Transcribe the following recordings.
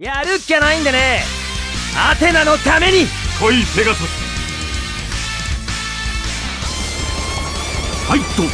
やるっきゃないんでね。アテナのために。来いペガサス。ファイト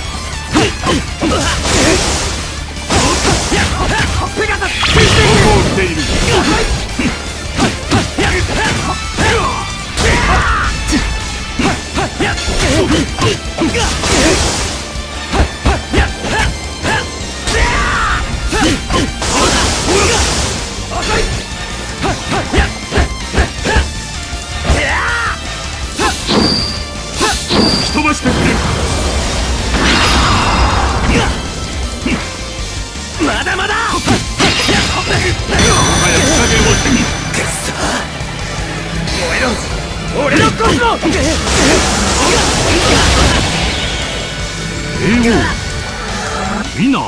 俺のコスモ帝王ミナ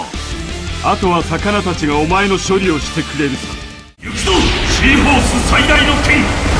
あとは魚たちがお前の処理をしてくれるさ行くぞシーホース最大の剣